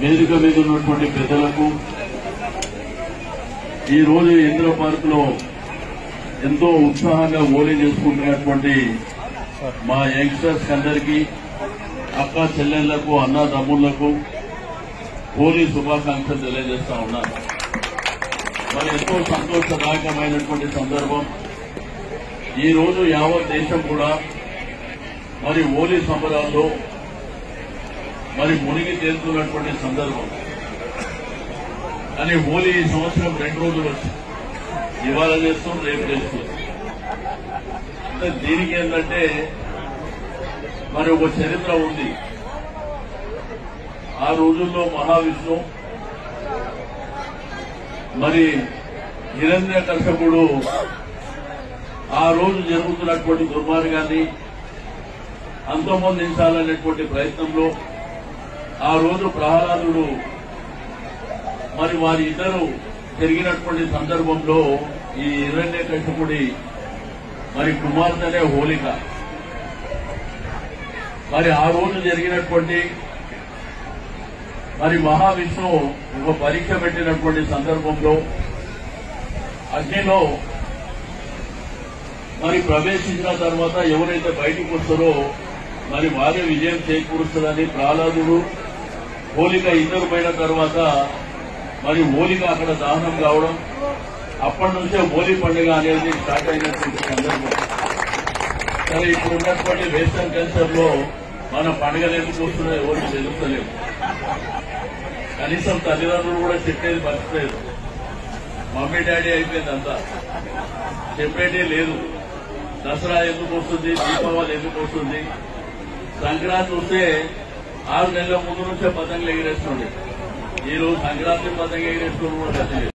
వేదిక మీద ఉన్నటువంటి పెద్దలకు ఈ రోజు ఇంద్ర పార్క్లో ఎంతో ఉత్సాహంగా హోలీ చేసుకుంటున్నటువంటి మా యంగ్స్టర్స్ అందరికీ అక్క చెల్లెళ్ళకు అన్న తమ్ముళ్ళకు హోలీ శుభాకాంక్షలు తెలియజేస్తా ఉన్నాను మరి ఎంతో సంతోషదాయకమైనటువంటి సందర్భం. ఈ రోజు యావత్ దేశం కూడా మరి హోలీ సంబరాల్లో మరి మునిగి తేలుతున్నటువంటి సందర్భం. కానీ హోలీ ఈ సంవత్సరం రెండు రోజులు వచ్చింది. ఇవాళ చేస్తాం రేపు చేస్తాం. అంటే దీనికి ఏంటంటే మరి ఒక చరిత్ర ఉంది. ఆ రోజుల్లో మహావిష్ణు మరి హిరణ్య కర్షకుడు ఆ రోజు జరుగుతున్నటువంటి దుర్మార్గాన్ని అంతమొందించాలనేటువంటి ప్రయత్నంలో ఆ రోజు ప్రహ్లాదుడు మరి వారి ఇద్దరు జరిగినటువంటి సందర్భంలో ఈ ఇరణ్య కట్టుకుడి మరి కుమార్తెనే హోలిక మరి ఆ రోజు జరిగినటువంటి మరి మహావిష్ణువు ఒక పరీక్ష పెట్టినటువంటి సందర్భంలో అగ్నిలో మరి ప్రవేశించిన తర్వాత ఎవరైతే బయటకు వస్తారో మరి వారే విజయం చేకూరుస్తుందని ప్రహ్లాదుడు హోలిక ఇద్దరు పోయిన తర్వాత మరి హోలిక అక్కడ దహనం కావడం అప్పటి నుంచే హోలీ పండుగ అనేది స్టార్ట్ అయినటువంటి సందర్భం. సరే ఇప్పుడు ఉన్నటువంటి వెస్టర్న్ కల్చర్లో మన పండుగలు ఎందుకు వస్తున్నాయో ఎవరికి తెలుస్తలేదు. కనీసం తల్లిదండ్రులు కూడా చెప్పేది మర్చిపోయారు. మమ్మీ డాడీ అయిపోయింది అంతా. చెప్పేది లేదు. దసరా ఎందుకు వస్తుంది? దీపావళి ఎందుకు వస్తుంది? సంక్రాంతి వస్తే ఆరు నెలల ముందు నుంచే పతంగులు ఎగిరేస్తుండే. ఈ రోజు సంక్రాంతి పతంగ ఎగిరేసుకోవడం కూడా